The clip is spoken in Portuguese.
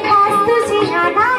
pastos de Natal.